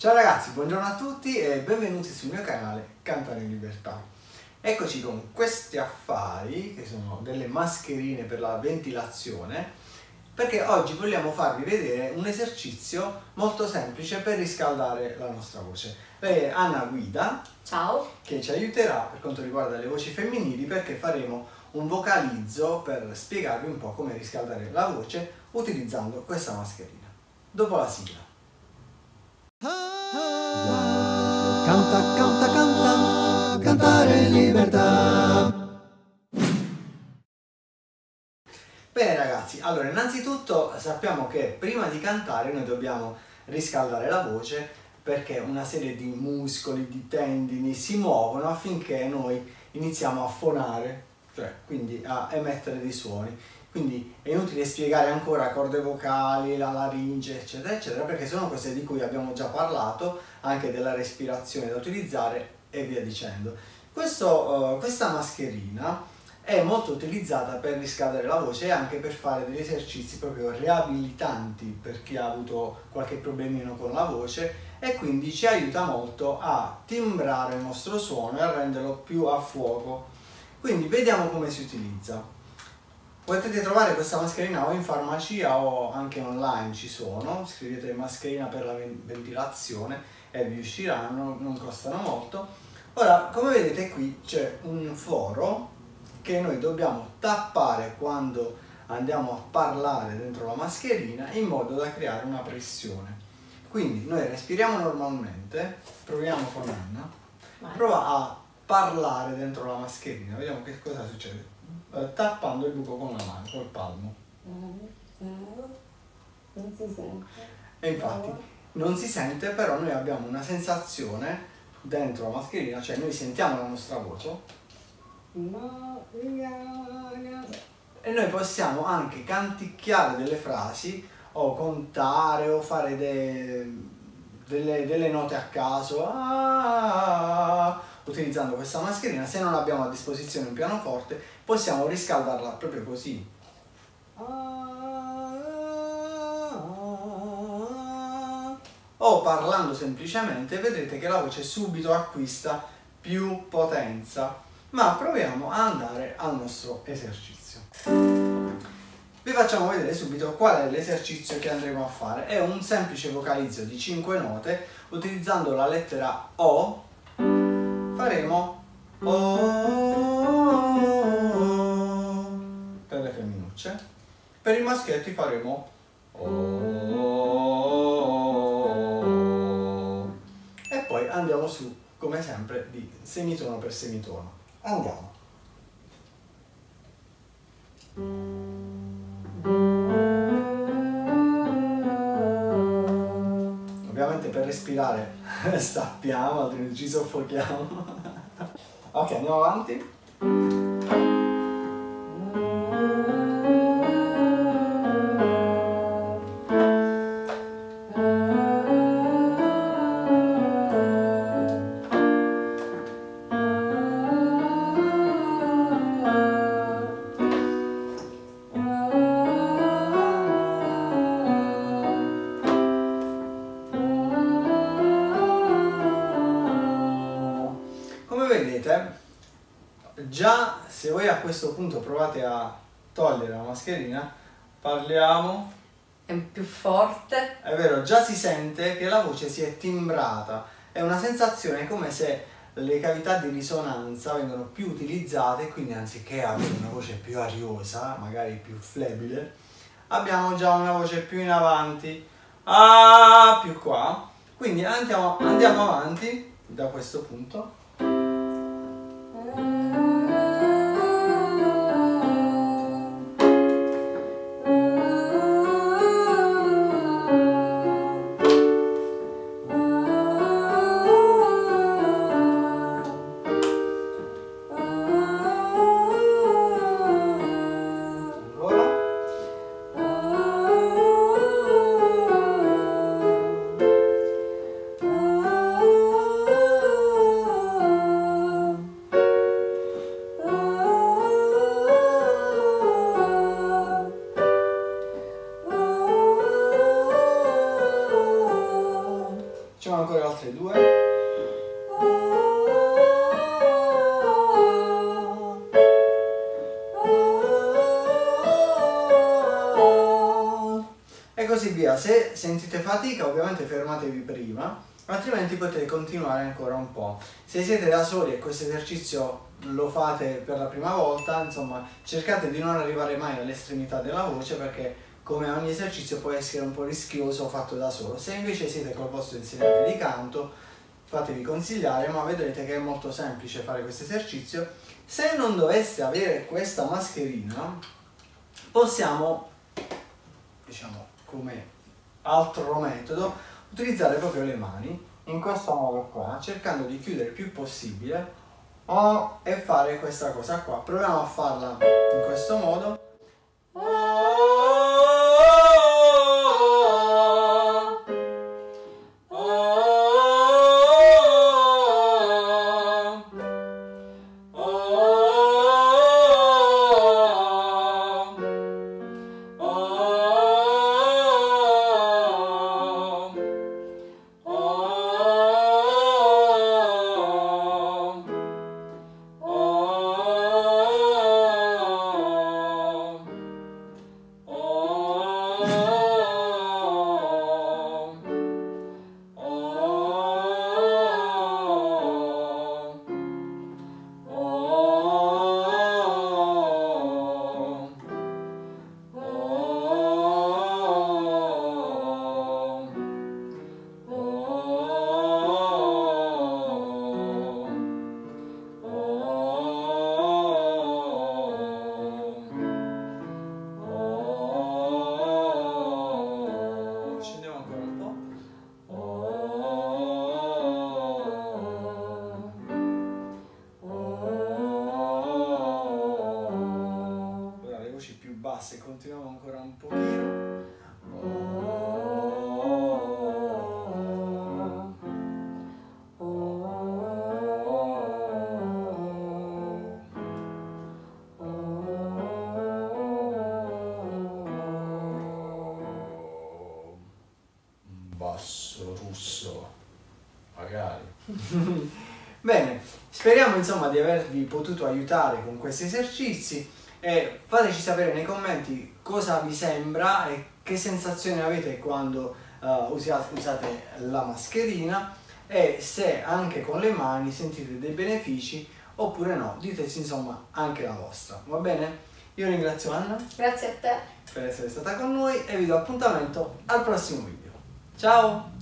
Ciao ragazzi, buongiorno a tutti e benvenuti sul mio canale Cantare in Libertà. Eccoci con questi affari che sono delle mascherine per la ventilazione perché oggi vogliamo farvi vedere un esercizio molto semplice per riscaldare la nostra voce. Lei è Anna Guida Ciao. che ci aiuterà per quanto riguarda le voci femminili perché faremo un vocalizzo per spiegarvi un po' come riscaldare la voce utilizzando questa mascherina. Dopo la sigla. Canta, canta, canta, cantare in libertà. Bene ragazzi, allora innanzitutto sappiamo che prima di cantare noi dobbiamo riscaldare la voce perché una serie di muscoli, di tendini si muovono affinché noi iniziamo a fonare, cioè quindi a emettere dei suoni. Quindi è inutile spiegare ancora corde vocali, la laringe, eccetera, eccetera, perché sono cose di cui abbiamo già parlato, anche della respirazione da utilizzare e via dicendo. Questo, uh, questa mascherina è molto utilizzata per riscaldare la voce e anche per fare degli esercizi proprio riabilitanti per chi ha avuto qualche problemino con la voce e quindi ci aiuta molto a timbrare il nostro suono e a renderlo più a fuoco. Quindi vediamo come si utilizza. Potete trovare questa mascherina o in farmacia o anche online ci sono, scrivete mascherina per la ventilazione e vi usciranno, non costano molto. Ora, come vedete qui c'è un foro che noi dobbiamo tappare quando andiamo a parlare dentro la mascherina in modo da creare una pressione. Quindi noi respiriamo normalmente, proviamo con Anna, prova a parlare dentro la mascherina, vediamo che cosa succede. Eh, tappando il buco con la mano, col palmo. Non si sente. E infatti non si sente, però noi abbiamo una sensazione dentro la mascherina, cioè noi sentiamo la nostra voce e noi possiamo anche canticchiare delle frasi o contare o fare de- delle, delle note a caso ah, utilizzando questa mascherina. Se non abbiamo a disposizione un pianoforte possiamo riscaldarla proprio così. O parlando semplicemente vedrete che la voce subito acquista più potenza. Ma proviamo ad andare al nostro esercizio. Vi facciamo vedere subito qual è l'esercizio che andremo a fare. È un semplice vocalizzo di 5 note utilizzando la lettera O. Faremo O per le femminucce. Per i maschietti faremo O. E poi andiamo su, come sempre, di semitono per semitono. Andiamo. Ovviamente per respirare stappiamo, altrimenti ci soffochiamo. ok, andiamo avanti. Già se voi a questo punto provate a togliere la mascherina, parliamo, È più forte. è vero, già si sente che la voce si è timbrata. È una sensazione come se le cavità di risonanza vengono più utilizzate, quindi anziché avere una voce più ariosa, magari più flebile, abbiamo già una voce più in avanti, ah, più qua. Quindi andiamo, andiamo avanti da questo punto. Altre due. E così via. Se sentite fatica, ovviamente fermatevi prima, altrimenti potete continuare ancora un po'. Se siete da soli e questo esercizio lo fate per la prima volta, insomma, cercate di non arrivare mai all'estremità della voce perché come ogni esercizio può essere un po' rischioso fatto da solo. Se invece siete col vostro insegnante di canto, fatevi consigliare, ma vedrete che è molto semplice fare questo esercizio. Se non doveste avere questa mascherina, possiamo, diciamo, come altro metodo, utilizzare proprio le mani in questo modo qua, cercando di chiudere il più possibile e fare questa cosa qua. Proviamo a farla in questo modo. Basse, continuiamo ancora un pochino. Basso russo, magari. Bene, speriamo insomma di avervi potuto aiutare con questi esercizi e fateci sapere nei commenti cosa vi sembra e che sensazione avete quando eh, usiate, usate la mascherina e se anche con le mani sentite dei benefici oppure no, diteci insomma anche la vostra, va bene? Io ringrazio Anna Grazie a te. per essere stata con noi e vi do appuntamento al prossimo video. Ciao!